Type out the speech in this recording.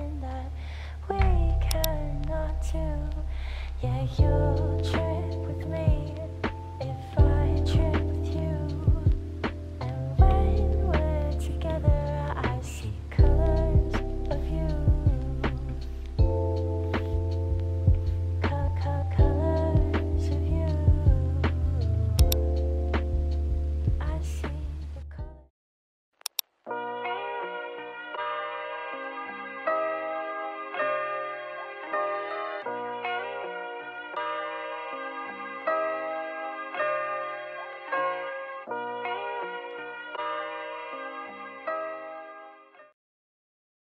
something that we cannot do. Yeah, you'll trip